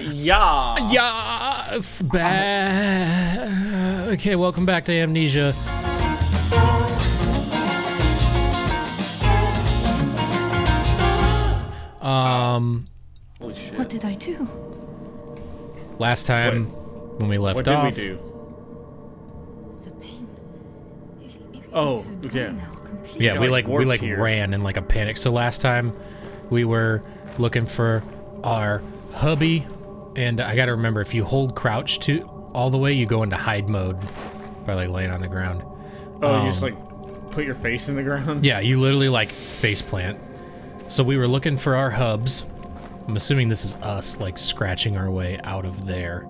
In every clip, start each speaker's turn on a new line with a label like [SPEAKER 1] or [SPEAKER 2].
[SPEAKER 1] yeah.
[SPEAKER 2] Yes, back. Okay, welcome back to Amnesia. Um,
[SPEAKER 3] What did I do?
[SPEAKER 2] last time when we left
[SPEAKER 1] What did we do?
[SPEAKER 3] The pain. It- it-
[SPEAKER 1] Oh,
[SPEAKER 3] it's
[SPEAKER 1] yeah.
[SPEAKER 3] now, completely.
[SPEAKER 2] yeah, we
[SPEAKER 1] like
[SPEAKER 2] like we like
[SPEAKER 1] here.
[SPEAKER 2] ran in like a panic. So last time we were looking for our hubby, and I gotta remember if you hold crouch to all the way, you go into hide mode by like laying on the ground.
[SPEAKER 1] Oh, you just um, like put your face in the ground?
[SPEAKER 2] Yeah, you literally like face plant. So we were looking for our hubs. I'm assuming this is us like scratching our way out of there.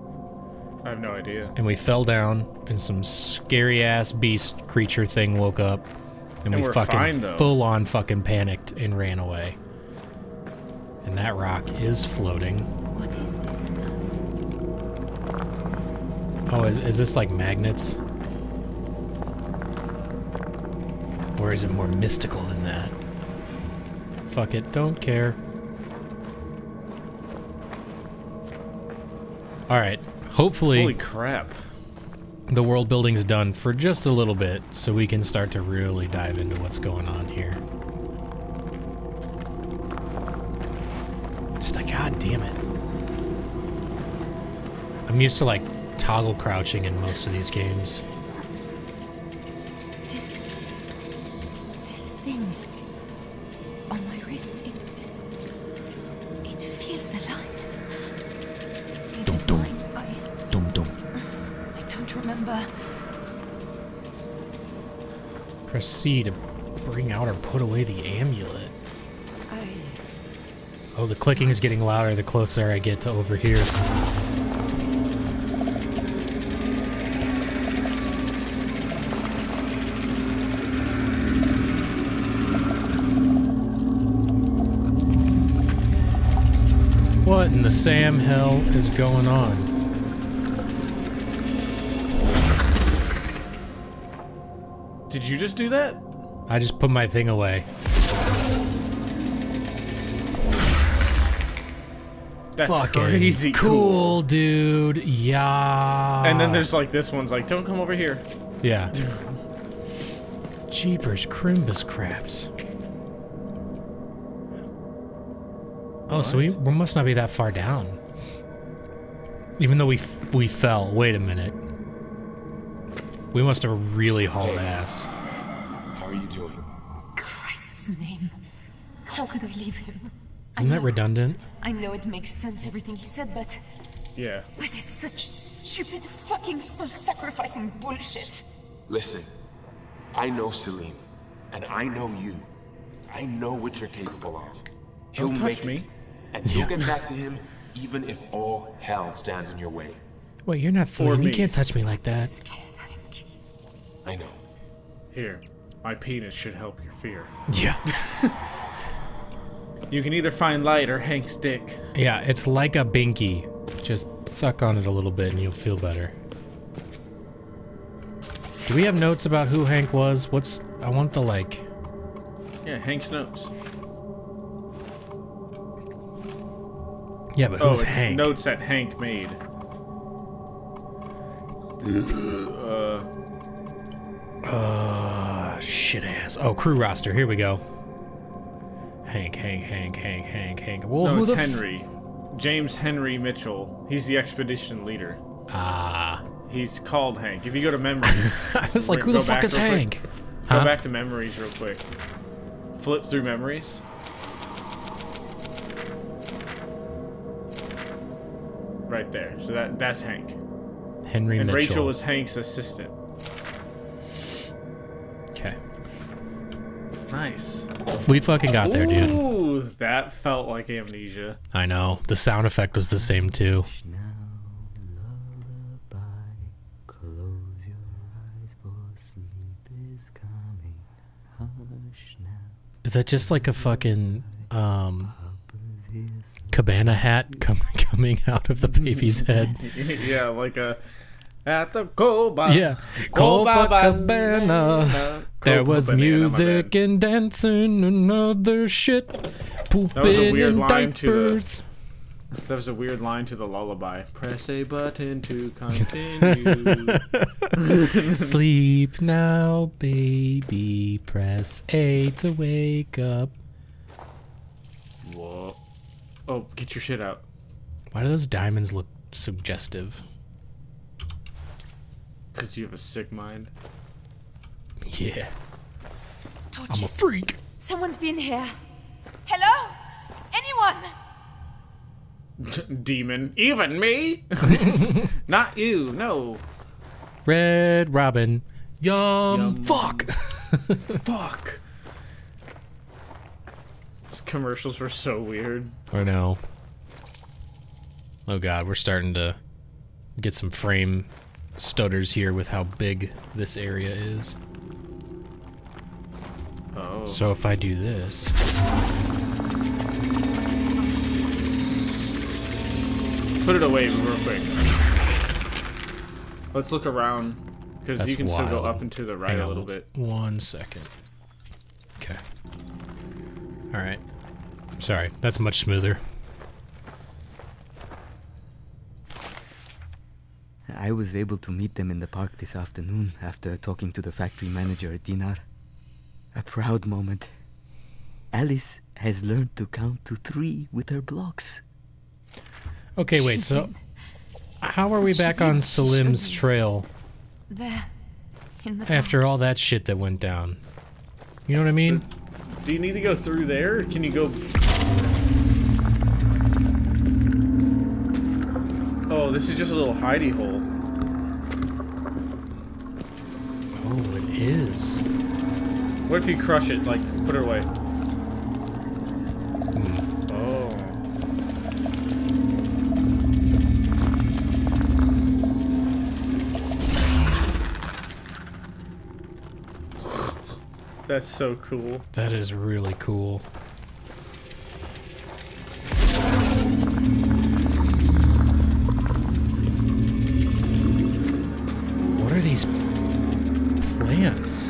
[SPEAKER 1] I have no idea.
[SPEAKER 2] And we fell down and some scary ass beast creature thing woke up. And,
[SPEAKER 1] And
[SPEAKER 2] we
[SPEAKER 1] we're
[SPEAKER 2] fucking
[SPEAKER 1] fine, though.
[SPEAKER 2] full on fucking panicked and ran away. And that rock is floating.
[SPEAKER 3] What is this stuff?
[SPEAKER 2] Oh, is, is this like magnets? Or is it more mystical than that? Fuck it, don't care. Alright, hopefully
[SPEAKER 1] Holy crap.
[SPEAKER 2] The world building's done for just a little bit so we can start to really dive into what's going on here. Just like, god damn it. I'm used to like toggle crouching in most of these games.
[SPEAKER 3] This. This thing. On my wrist. It. It feels alive. Is
[SPEAKER 2] Dum
[SPEAKER 3] it
[SPEAKER 2] dum.
[SPEAKER 3] mine? I.
[SPEAKER 2] Dum dum.
[SPEAKER 3] I don't remember.
[SPEAKER 2] Press C to bring out or put away the amulet.
[SPEAKER 3] I.
[SPEAKER 2] Oh, the clicking is getting louder the closer I get to over here. What in the Sam hell is going on?
[SPEAKER 1] Did you just do that?
[SPEAKER 2] I just put my thing away.
[SPEAKER 1] That's
[SPEAKER 2] Fucking
[SPEAKER 1] crazy
[SPEAKER 2] cool, dude. Yeah.
[SPEAKER 1] And then there's like this one's like, don't come over here.
[SPEAKER 2] Yeah. Jeepers, Crimbus craps. Oh, so we, we must not be that far down. Even though we f- we fell. Wait a minute. We must have really hauled ass.
[SPEAKER 4] How are you doing?
[SPEAKER 3] Christ's name. How could I leave him?
[SPEAKER 2] Isn't that redundant?
[SPEAKER 3] I know it makes sense, everything he said, but.
[SPEAKER 1] Yeah.
[SPEAKER 3] But it's such stupid, fucking self sacrificing bullshit.
[SPEAKER 4] Listen, I know Salim, and I know you. I know what you're capable of. He'll
[SPEAKER 1] Don't touch
[SPEAKER 4] make
[SPEAKER 1] me.
[SPEAKER 4] it, and you'll get back to him even if all hell stands in your way.
[SPEAKER 2] Wait, you're not fooling. You can't touch me like that.
[SPEAKER 3] Scared, Hank.
[SPEAKER 4] I know.
[SPEAKER 1] Here. My penis should help your fear.
[SPEAKER 2] Yeah.
[SPEAKER 1] You can either find light or Hank's dick.
[SPEAKER 2] Yeah, it's like a binky. Just suck on it a little bit and you'll feel better. Do we have notes about who Hank was? What's I want the like
[SPEAKER 1] Yeah, Hank's notes.
[SPEAKER 2] Yeah, but
[SPEAKER 1] Oh,
[SPEAKER 2] who's
[SPEAKER 1] it's
[SPEAKER 2] Hank?
[SPEAKER 1] notes that Hank made.
[SPEAKER 2] Uh, shit ass. Oh, crew roster. Here we go. Hank, Hank, Hank, Hank, Hank, Hank. Well,
[SPEAKER 1] No,
[SPEAKER 2] who
[SPEAKER 1] it's Henry. James Henry Mitchell. He's the expedition leader.
[SPEAKER 2] Ah.
[SPEAKER 1] He's called Hank. If you go to memories,
[SPEAKER 2] I was like, who the fuck is
[SPEAKER 1] quick.
[SPEAKER 2] Hank?
[SPEAKER 1] go back to memories real quick. Flip through memories. Right there. So that that's Hank.
[SPEAKER 2] Henry
[SPEAKER 1] And
[SPEAKER 2] Mitchell.
[SPEAKER 1] Rachel was Hank's assistant. Nice.
[SPEAKER 2] We fucking got there, dude.
[SPEAKER 1] Ooh, that felt like amnesia.
[SPEAKER 2] I know. The sound effect was the same too.
[SPEAKER 5] Now, lullaby, close your eyes, for sleep is coming. Hush now,
[SPEAKER 2] Is that just like a fucking um cabana hat com- coming out of the baby's head?
[SPEAKER 1] yeah, like a at the Coba.
[SPEAKER 2] Yeah. Copacabana. There was music and dancing and other shit. Pooping
[SPEAKER 1] was a weird line to the-
[SPEAKER 2] diapers.
[SPEAKER 1] That was a weird line to the lullaby. Press a button to continue.
[SPEAKER 2] Sleep now, baby. Press A to wake up.
[SPEAKER 1] Whoa. Oh, get your shit out.
[SPEAKER 2] Why do those diamonds look suggestive?
[SPEAKER 1] Because you have a sick mind.
[SPEAKER 2] Yeah. I'm a freak.
[SPEAKER 3] Someone's been here. Hello? Anyone?
[SPEAKER 1] Demon. Even me? Not you, no.
[SPEAKER 2] Red Robin. Yum.
[SPEAKER 1] Yum.
[SPEAKER 2] Fuck.
[SPEAKER 1] Fuck. These commercials were so weird.
[SPEAKER 2] I know. Oh god, we're starting to get some frame stutters here with how big this area is.
[SPEAKER 1] Oh.
[SPEAKER 2] So if I do this,
[SPEAKER 1] Put it away real quick. Let's look around. Because you can still go up and to the right
[SPEAKER 2] hang
[SPEAKER 1] a
[SPEAKER 2] on
[SPEAKER 1] little bit.
[SPEAKER 2] One second. Okay. All right. Sorry, that's much smoother.
[SPEAKER 5] I was able to meet them in the park this afternoon after talking to the factory manager, Dinar. A proud moment. Alice has learned to count to three with her blocks.
[SPEAKER 2] Okay, wait. So, how are we back on
[SPEAKER 3] She
[SPEAKER 2] Salim's trail
[SPEAKER 3] There.
[SPEAKER 2] After all that shit that went down? You know what I mean?
[SPEAKER 1] Do you need to go through there? Can you go... Oh, this is just a little hidey hole.
[SPEAKER 2] Oh, it is.
[SPEAKER 1] What if you crush it? Like, put it away. Oh. That's so cool.
[SPEAKER 2] That is really cool.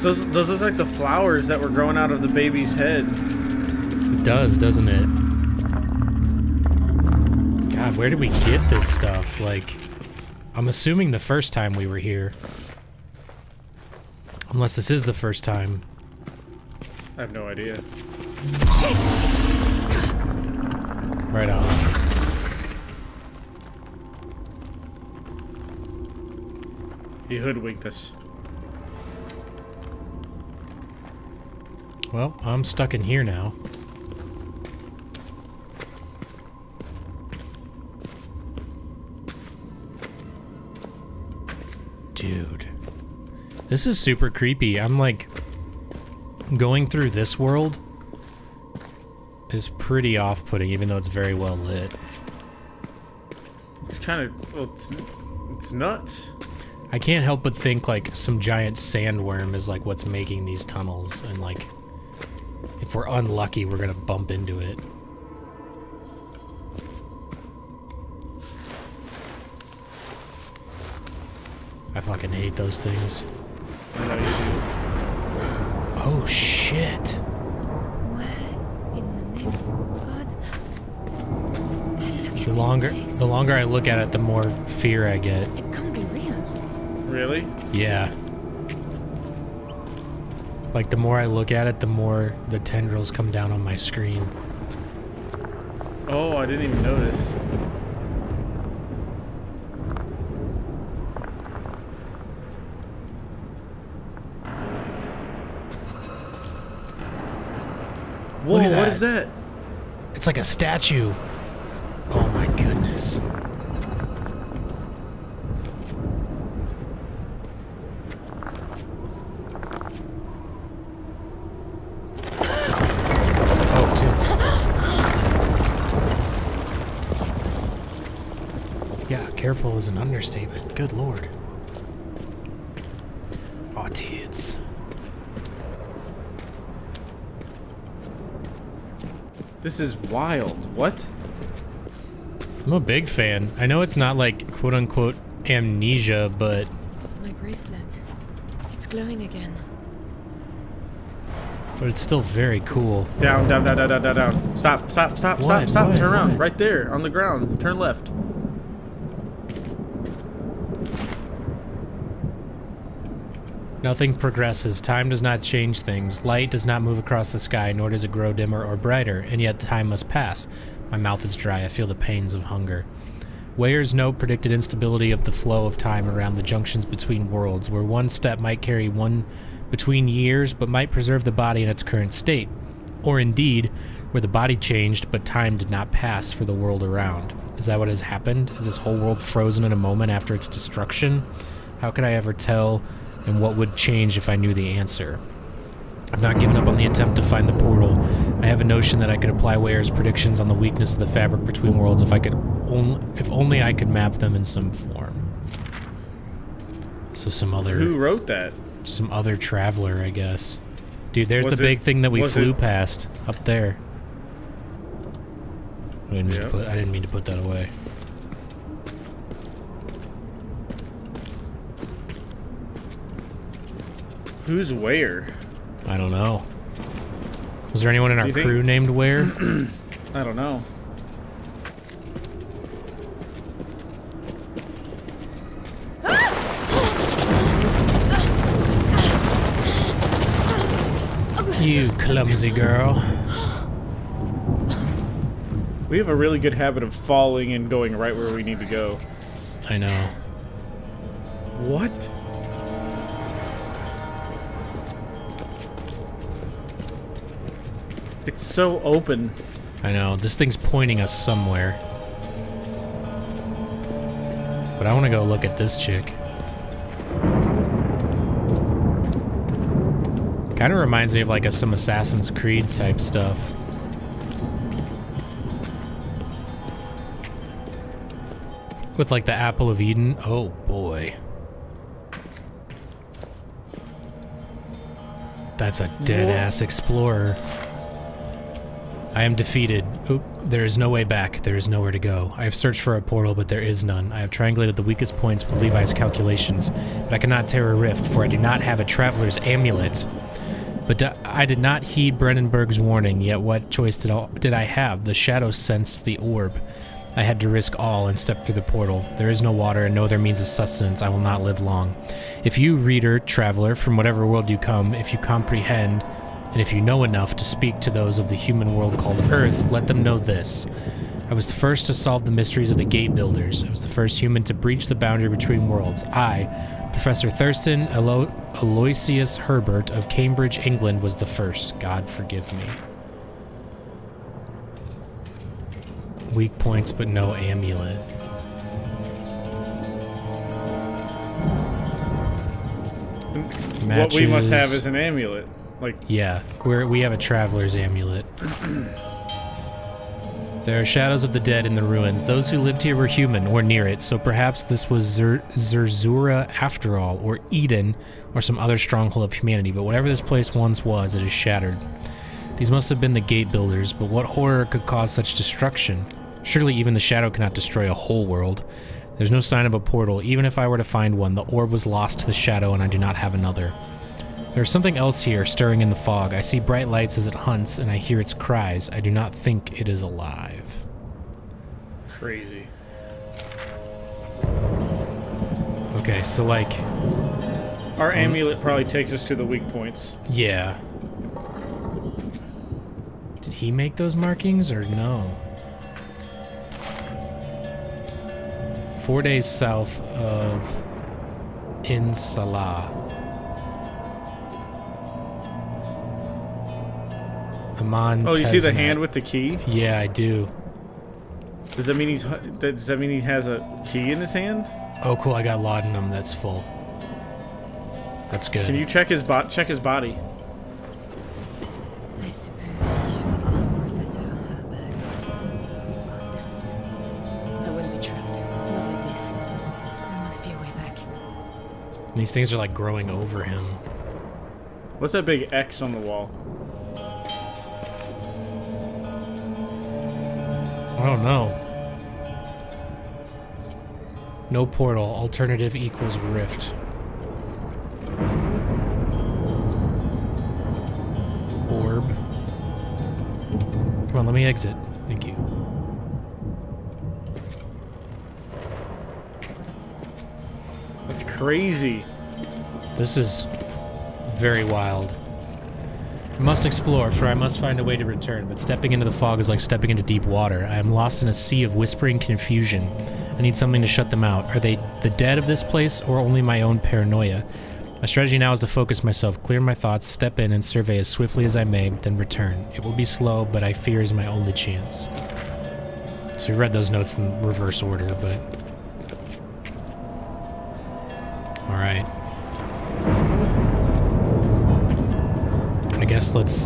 [SPEAKER 1] Those, those look like the flowers that were growing out of the baby's head.
[SPEAKER 2] It does, doesn't it? God, where did we get this stuff? Like, I'm assuming the first time we were here. Unless this is the first time.
[SPEAKER 1] I have no idea. Shit.
[SPEAKER 2] Right on.
[SPEAKER 1] He hoodwinked us.
[SPEAKER 2] Well, I'm stuck in here now. Dude. This is super creepy. I'm like going through this world is pretty off-putting even though it's very well lit.
[SPEAKER 1] It's kind of, well, it's, it's, it's nuts.
[SPEAKER 2] I can't help but think like some giant sandworm is like what's making these tunnels and like if we're unlucky we're gonna bump into it. I fucking hate those things.
[SPEAKER 1] I know you
[SPEAKER 2] Oh shit.
[SPEAKER 3] The name of God? Look at
[SPEAKER 2] The
[SPEAKER 3] this
[SPEAKER 2] longer the longer I look at it the more fear I get.
[SPEAKER 3] It can't be real.
[SPEAKER 1] Really?
[SPEAKER 2] Yeah. Like the more I look at it the more the tendrils come down on my screen.
[SPEAKER 1] Oh, I didn't even notice. Whoa,
[SPEAKER 2] Look at
[SPEAKER 1] what
[SPEAKER 2] that.
[SPEAKER 1] is that?
[SPEAKER 2] It's like a statue. Oh my goodness. Yeah, careful is an understatement. Good lord. Oh, tits.
[SPEAKER 1] This is wild. What?
[SPEAKER 2] I'm a big fan. I know it's not like quote unquote amnesia, but
[SPEAKER 3] My bracelet. It's glowing again.
[SPEAKER 2] but it's still very cool.
[SPEAKER 1] Down, down, down, down, down, down, down. Stop, stop, stop,
[SPEAKER 2] What?
[SPEAKER 1] stop, stop.
[SPEAKER 2] What?
[SPEAKER 1] Turn around.
[SPEAKER 2] What?
[SPEAKER 1] Right there, on the ground. Turn left.
[SPEAKER 2] Nothing progresses. Time does not change things. Light does not move across the sky, nor does it grow dimmer or brighter, and yet time must pass. My mouth is dry. I feel the pains of hunger. Weyer's note predicted instability of the flow of time around the junctions between worlds, where one step might carry one between years but might preserve the body in its current state. Or indeed, where the body changed but time did not pass for the world around. Is that what has happened? Is this whole world frozen in a moment after its destruction? How could I ever tell, and what would change if I knew the answer? I've not given up on the attempt to find the portal. I have a notion that I could apply Weyer's predictions on the weakness of the fabric between worlds if I could only if only I could map them in some form. So some other
[SPEAKER 1] Who wrote that?
[SPEAKER 2] some other traveler, I guess. Dude, there's
[SPEAKER 1] Was
[SPEAKER 2] the
[SPEAKER 1] it-
[SPEAKER 2] big thing that we flew
[SPEAKER 1] it-
[SPEAKER 2] past up there. I didn't, mean
[SPEAKER 1] Yeah.
[SPEAKER 2] to put, I didn't mean to put that away.
[SPEAKER 1] Who's where?
[SPEAKER 2] I don't know. Was there anyone in our crew named Ware?
[SPEAKER 1] I don't know.
[SPEAKER 2] you clumsy girl.
[SPEAKER 1] We have a really good habit of falling and going right where we need to go.
[SPEAKER 2] I know.
[SPEAKER 1] What? It's so open.
[SPEAKER 2] I know. This thing's pointing us somewhere. But I want to go look at this chick. Kind of reminds me of like a, some Assassin's Creed type stuff. With like the Apple of Eden. Oh boy. That's a dead ass explorer. I am defeated. Oop, there is no way back. There is nowhere to go. I have searched for a portal, but there is none. I have triangulated the weakest points with Levi's calculations, but I cannot tear a rift, for I do not have a traveler's amulet. But I did not heed Brennenburg's warning, yet what choice did, all, did I have? The shadow sensed the orb. I had to risk all and step through the portal. There is no water and no other means of sustenance. I will not live long. If you, reader, traveler, from whatever world you come, if you comprehend, and if you know enough to speak to those of the human world called Earth, let them know this. I was the first to solve the mysteries of the gate builders. I was the first human to breach the boundary between worlds. I, Professor Thurston Alo- Aloysius Herbert of Cambridge, England, was the first. God forgive me. Weak points, but no amulet.
[SPEAKER 1] What we must have is an amulet. Like,
[SPEAKER 2] Yeah, we're, we have a traveler's amulet. there are shadows of the dead in the ruins. Those who lived here were human, or near it, so perhaps this was Zer- Zerzura after all, or Eden, or some other stronghold of humanity. But whatever this place once was, it is shattered. These must have been the gate builders, but what horror could cause such destruction? Surely even the shadow cannot destroy a whole world. There's no sign of a portal. Even if I were to find one, the orb was lost to the shadow and I do not have another. There's something else here stirring in the fog. I see bright lights as it hunts, and I hear its cries. I do not think it is alive.
[SPEAKER 1] crazy.
[SPEAKER 2] Okay, so like,
[SPEAKER 1] Our amulet probably takes us to the weak points.
[SPEAKER 2] yeah. Did he make those markings or no? Four days south of In Salah. Amon.
[SPEAKER 1] Oh, you see the hand with the key?
[SPEAKER 2] Yeah, I do.
[SPEAKER 1] Does that mean he's? Does that mean he has a key in his hand?
[SPEAKER 2] Oh, cool. I got laudanum. That's full. That's good.
[SPEAKER 1] Can you check his bot? Check his body.
[SPEAKER 3] I suppose you are Professor Herbert. Contact. I wouldn't be trapped. Not like this. There must be a way back.
[SPEAKER 2] These things are like growing over him.
[SPEAKER 1] What's that big X on the wall?
[SPEAKER 2] Don't know. No portal. Alternative equals rift. Orb. Come on, let me exit. Thank you.
[SPEAKER 1] That's crazy.
[SPEAKER 2] This is very wild. I must explore, for I must find a way to return, but stepping into the fog is like stepping into deep water. I am lost in a sea of whispering confusion. I need something to shut them out. Are they the dead of this place, or only my own paranoia? My strategy now is to focus myself, clear my thoughts, step in, and survey as swiftly as I may, then return. It will be slow, but I fear is my only chance. So we read those notes in reverse order, but... Alright. Guess let's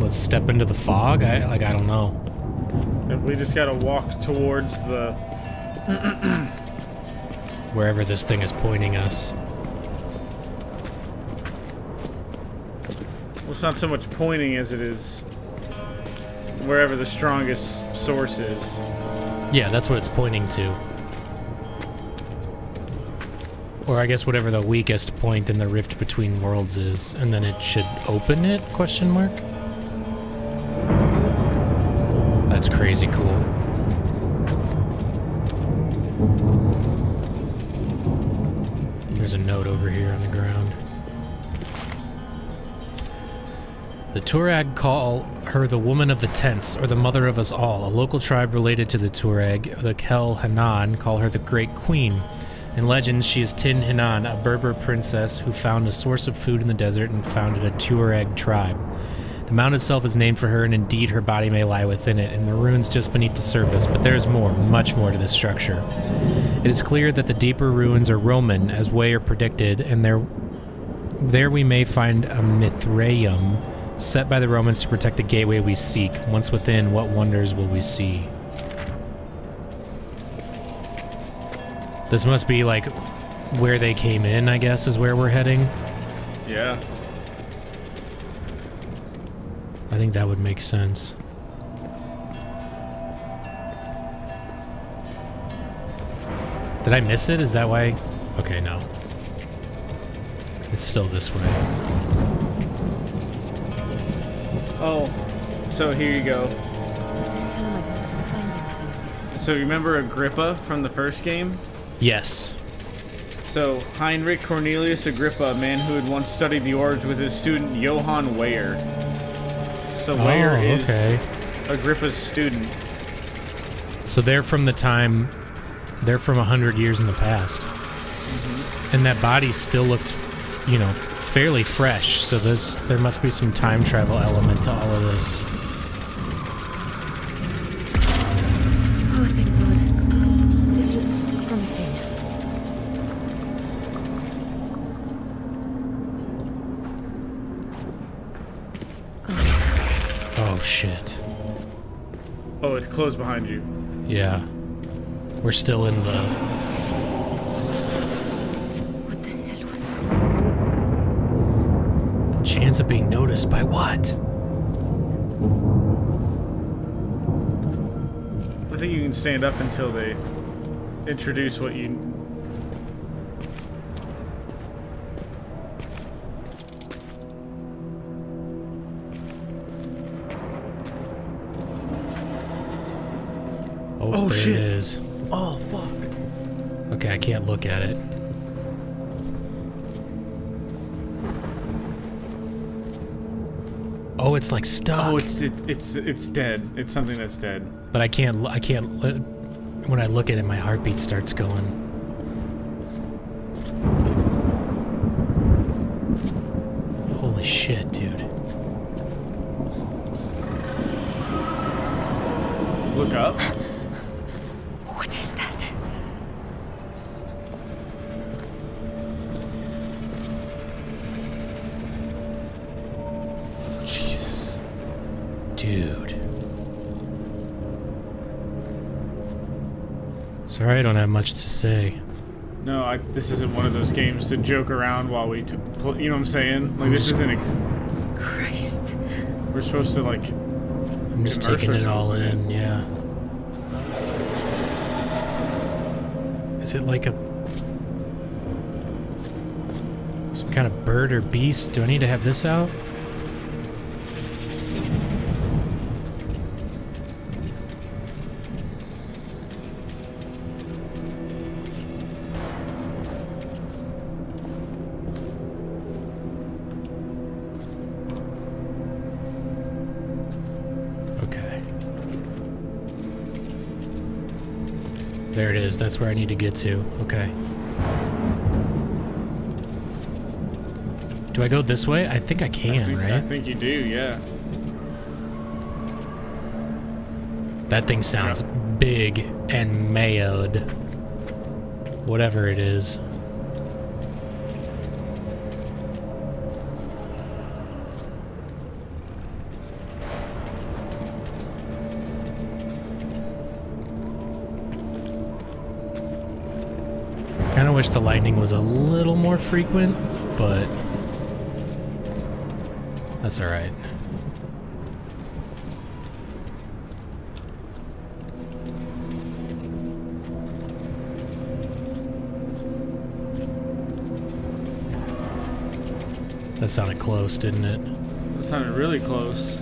[SPEAKER 2] let's step into the fog. I like I don't know.
[SPEAKER 1] We just gotta walk towards the.
[SPEAKER 2] Wherever this thing is pointing us.
[SPEAKER 1] Well, it's not so much pointing as it is wherever the strongest source is.
[SPEAKER 2] Yeah, that's what it's pointing to. Or I guess whatever the weakest point in the rift between worlds is, and then it should open it? Question mark. That's crazy cool. There's a note over here on the ground. The Tuareg call her the woman of the tents, or the mother of us all. A local tribe related to the Tuareg, the Kel Hanan, call her the Great Queen. In legend, she is Tin Hinan, a Berber princess who found a source of food in the desert and founded a Tuareg tribe. The mound itself is named for her, and indeed her body may lie within it, in the ruins just beneath the surface, but there is more, much more to this structure. It is clear that the deeper ruins are Roman, as Weyer predicted, and there, there we may find a Mithraeum, set by the Romans to protect the gateway we seek. Once within, what wonders will we see? This must be like where they came in, I guess, is where we're heading.
[SPEAKER 1] Yeah.
[SPEAKER 2] I think that would make sense. Did I miss it? Is that why? Okay, no. It's still this way.
[SPEAKER 1] Oh, so here you go.
[SPEAKER 3] How am I going to find anything of this?
[SPEAKER 1] So you remember Agrippa from the first game?
[SPEAKER 2] Yes.
[SPEAKER 1] So Heinrich Cornelius Agrippa, a man who had once studied the orbs with his student Johann Weyer. So oh, Weyer
[SPEAKER 2] oh,
[SPEAKER 1] is
[SPEAKER 2] okay.
[SPEAKER 1] Agrippa's student.
[SPEAKER 2] So they're from the time, they're from a hundred years in the past, mm-hmm. and that body still looked, you know, fairly fresh. So there must be some time travel element to all of this.
[SPEAKER 1] Closed behind you.
[SPEAKER 2] Yeah. We're still in the.
[SPEAKER 3] What the hell was that?
[SPEAKER 2] Chance of being noticed by what?
[SPEAKER 1] I think you can stand up until they introduce what you.
[SPEAKER 2] Oh, there
[SPEAKER 1] shit.
[SPEAKER 2] it is.
[SPEAKER 1] Oh fuck!
[SPEAKER 2] Okay, I can't look at it. Oh, it's like stuck.
[SPEAKER 1] Oh, it's it, it's it's dead. It's something that's dead.
[SPEAKER 2] but I can't. I can't. When I look at it, my heartbeat starts going. Holy shit, dude!
[SPEAKER 1] Look up.
[SPEAKER 2] Sorry, I don't have much to say.
[SPEAKER 1] No, I, this isn't one of those games to joke around while we took. Pl- you know what I'm saying? Like this isn't. Ex-
[SPEAKER 3] Christ.
[SPEAKER 1] we're supposed to like.
[SPEAKER 2] I'm just taking it all
[SPEAKER 1] in
[SPEAKER 2] in, yeah. Is it like a some kind of bird or beast? Do I need to have this out? There it is. That's where I need to get to. Okay. Do I go this way? I think I can,
[SPEAKER 1] I think, I think you do, yeah.
[SPEAKER 2] That thing sounds big and mayoed. Whatever it is. Wish the lightning was a little more frequent, but that's all right. That sounded close, didn't it?
[SPEAKER 1] That sounded really close.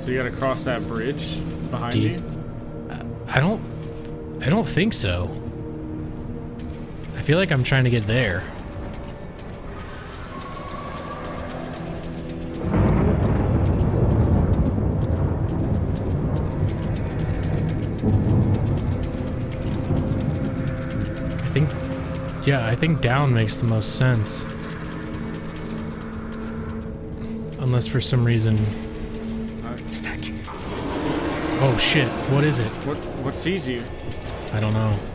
[SPEAKER 1] So you gotta cross that bridge behind
[SPEAKER 2] Do you-
[SPEAKER 1] you?
[SPEAKER 2] I don't I don't think so. I feel like I'm trying to get there. I think yeah, I think down makes the most sense. Unless for some reason Oh shit, what is it?
[SPEAKER 1] What what sees you?
[SPEAKER 2] I don't know.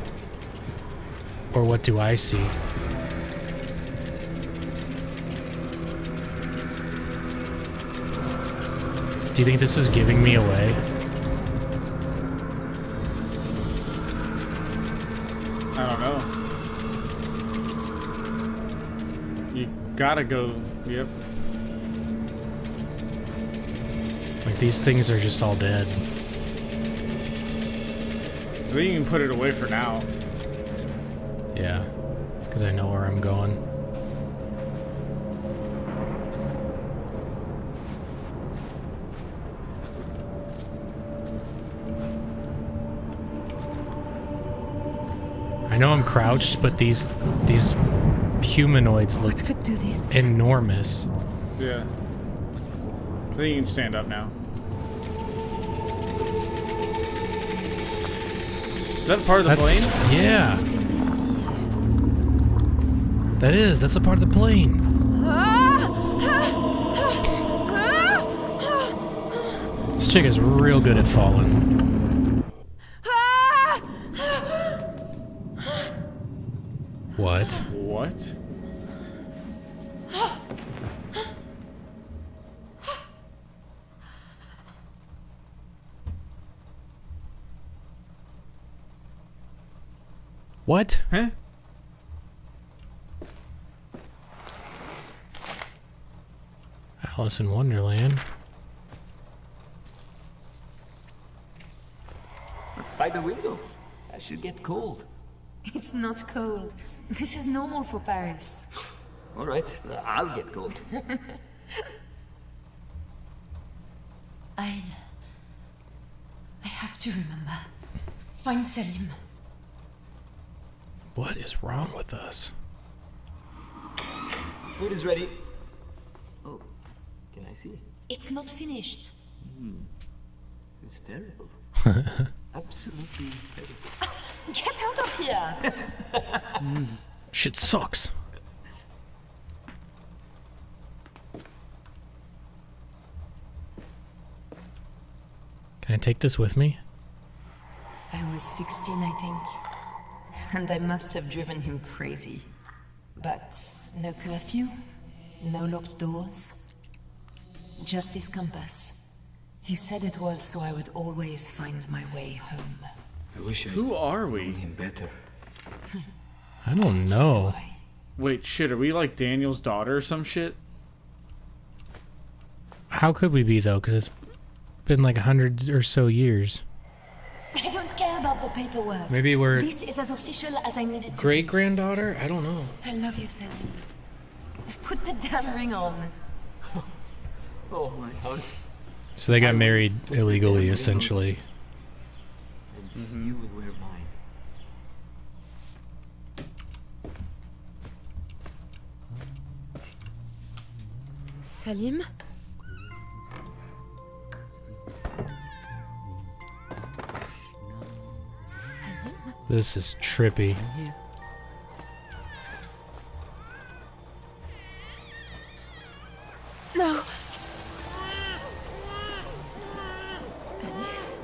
[SPEAKER 2] Or what do I see? Do you think this is giving me away?
[SPEAKER 1] I don't know. You gotta go. Yep.
[SPEAKER 2] Like these things are just all dead.
[SPEAKER 1] I think you can put it away for now.
[SPEAKER 2] Yeah. Because I know where I'm going. I know I'm crouched, but these these humanoids look
[SPEAKER 6] could do this?
[SPEAKER 2] enormous.
[SPEAKER 1] Yeah. I think you can stand up now. Is that part of the
[SPEAKER 2] That's
[SPEAKER 1] plane?
[SPEAKER 2] yeah. That is. That's a part of the plane. This chick is real good at falling. What?
[SPEAKER 1] What?
[SPEAKER 2] What?
[SPEAKER 1] Huh?
[SPEAKER 2] Alice in Wonderland.
[SPEAKER 5] By the window. I should get cold.
[SPEAKER 3] It's not cold. This is normal for Paris.
[SPEAKER 5] All right, I'll get cold.
[SPEAKER 3] I. I have to remember. Find Salim.
[SPEAKER 2] What is wrong with us?
[SPEAKER 5] Food is ready. Can I see?
[SPEAKER 3] It's not finished. Hmm.
[SPEAKER 5] It's terrible. Absolutely terrible.
[SPEAKER 3] Get out of here!
[SPEAKER 2] Shit sucks. Can I take this with me?
[SPEAKER 3] I was 16, I think. And I must have driven him crazy. But no curfew, no locked doors. Just this compass. He said it was so I would always find my way home.
[SPEAKER 5] I wish I
[SPEAKER 1] Who are
[SPEAKER 5] knew
[SPEAKER 1] we?
[SPEAKER 5] him better.
[SPEAKER 2] I don't know.
[SPEAKER 3] Why?
[SPEAKER 1] Wait, shit, are we like Daniel's daughter or some shit?
[SPEAKER 2] How could we be though? Because it's been like a hundred or so years.
[SPEAKER 3] I don't care about the paperwork.
[SPEAKER 2] Maybe we're
[SPEAKER 3] This is as official as I need it
[SPEAKER 2] great granddaughter. I don't know.
[SPEAKER 3] I love you, Salim. Put the damn ring on.
[SPEAKER 5] Oh, my heart.
[SPEAKER 2] So they got married illegally, essentially.
[SPEAKER 5] And mm-hmm. you will wear mine.
[SPEAKER 6] Salim?
[SPEAKER 2] This is trippy.
[SPEAKER 5] Here.
[SPEAKER 3] No. Alice.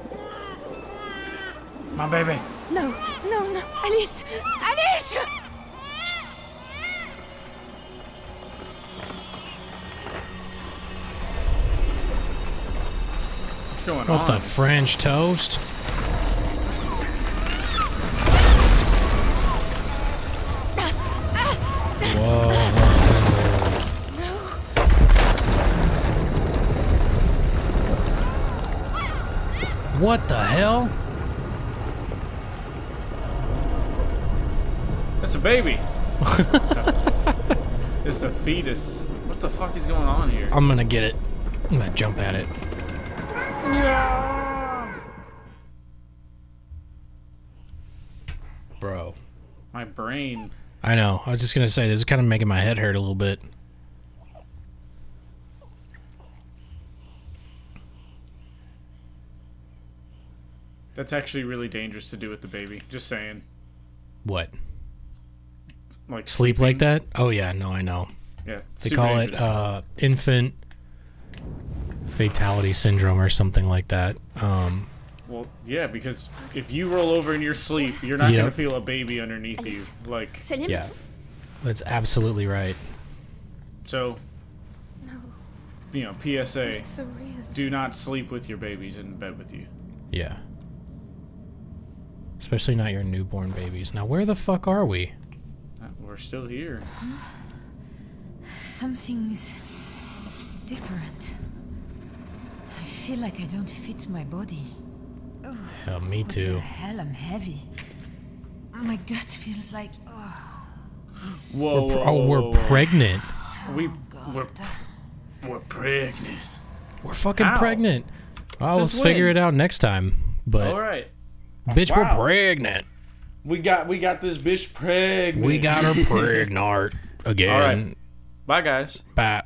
[SPEAKER 1] My baby.
[SPEAKER 3] No, no, no. Alice! Alice!
[SPEAKER 1] What's going
[SPEAKER 2] What
[SPEAKER 1] on?
[SPEAKER 2] the French toast? Whoa. What the
[SPEAKER 1] baby. it's, a, it's a fetus. What the fuck is going on here?
[SPEAKER 2] I'm gonna get it. I'm gonna jump at it. Bro.
[SPEAKER 1] My brain.
[SPEAKER 2] I know. I was just gonna say this is kind of making my head hurt a little bit.
[SPEAKER 1] That's actually really dangerous to do with the baby. Just saying.
[SPEAKER 2] What?
[SPEAKER 1] Like
[SPEAKER 2] Sleep like that? Oh yeah, no, I know.
[SPEAKER 1] Yeah.
[SPEAKER 2] They call it uh, infant fatality syndrome or something like that. Um,
[SPEAKER 1] Well, yeah, because if you roll over in your sleep, you're not
[SPEAKER 2] Yep.
[SPEAKER 1] gonna feel a baby underneath you. Like
[SPEAKER 3] Salim?
[SPEAKER 2] yeah, that's absolutely right.
[SPEAKER 1] so.
[SPEAKER 3] No.
[SPEAKER 1] You know, PSA:
[SPEAKER 3] so.
[SPEAKER 1] Do not sleep with your babies in bed with you.
[SPEAKER 2] Yeah. Especially not your newborn babies. Now, where the fuck are we?
[SPEAKER 1] We're still here.
[SPEAKER 7] Something's different. I feel like I don't fit my body.
[SPEAKER 2] Oh, me
[SPEAKER 7] What
[SPEAKER 2] too.
[SPEAKER 7] the hell? I'm heavy. My gut feels like. Oh,
[SPEAKER 1] Whoa!
[SPEAKER 2] We're pr-
[SPEAKER 1] whoa,
[SPEAKER 2] oh, we're
[SPEAKER 1] whoa, whoa.
[SPEAKER 2] pregnant.
[SPEAKER 1] We oh,
[SPEAKER 7] God.
[SPEAKER 1] we're we're pregnant.
[SPEAKER 2] We're fucking
[SPEAKER 1] Ow.
[SPEAKER 2] pregnant. Well, let's figure it out next time. But
[SPEAKER 1] All right,
[SPEAKER 2] bitch,
[SPEAKER 1] Wow.
[SPEAKER 2] we're pregnant.
[SPEAKER 1] We got we got this bitch pregnant.
[SPEAKER 2] We got her pregnant again.
[SPEAKER 1] All right. Bye, guys.
[SPEAKER 2] Bye.